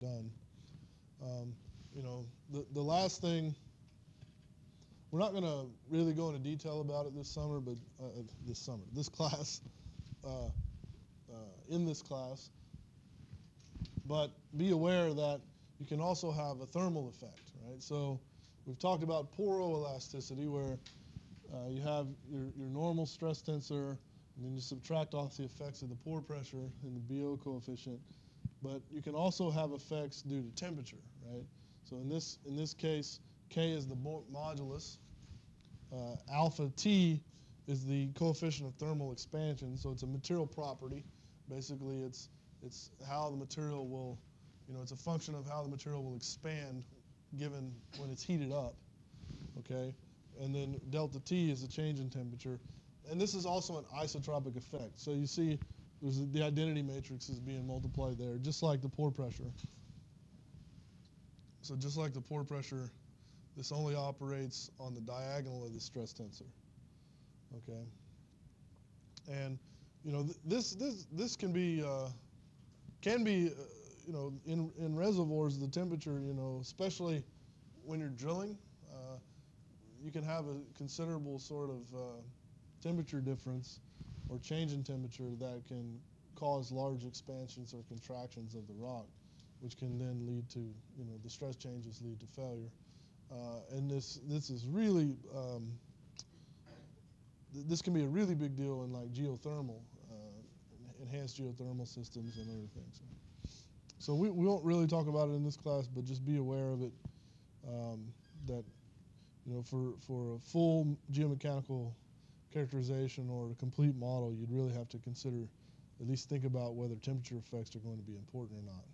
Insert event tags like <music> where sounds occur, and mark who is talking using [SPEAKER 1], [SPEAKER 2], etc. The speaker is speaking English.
[SPEAKER 1] done. Um, you know, the, the last thing, we're not going to really go into detail about it this summer, but uh, uh, this summer, this <laughs> class, uh, uh, in this class, but be aware that you can also have a thermal effect, right? So we've talked about poroelasticity where uh, you have your, your normal stress tensor and then you subtract off the effects of the pore pressure and the Biot coefficient. But you can also have effects due to temperature, right? So in this, in this case, K is the bulk modulus. Uh, alpha T is the coefficient of thermal expansion, so it's a material property. Basically, it's, it's how the material will, you know, it's a function of how the material will expand given when it's heated up, okay? And then delta T is the change in temperature. And this is also an isotropic effect. So you see there's the identity matrix is being multiplied there, just like the pore pressure. So just like the pore pressure, this only operates on the diagonal of the stress tensor. Okay. And you know th this this this can be uh, can be uh, you know in in reservoirs the temperature you know especially when you're drilling uh, you can have a considerable sort of uh, temperature difference or change in temperature that can cause large expansions or contractions of the rock, which can then lead to, you know, the stress changes lead to failure. Uh, and this, this is really, um, th this can be a really big deal in like geothermal, uh, enhanced geothermal systems and other things. So we, we won't really talk about it in this class, but just be aware of it, um, that, you know, for, for a full geomechanical characterization or a complete model, you'd really have to consider, at least think about whether temperature effects are going to be important or not.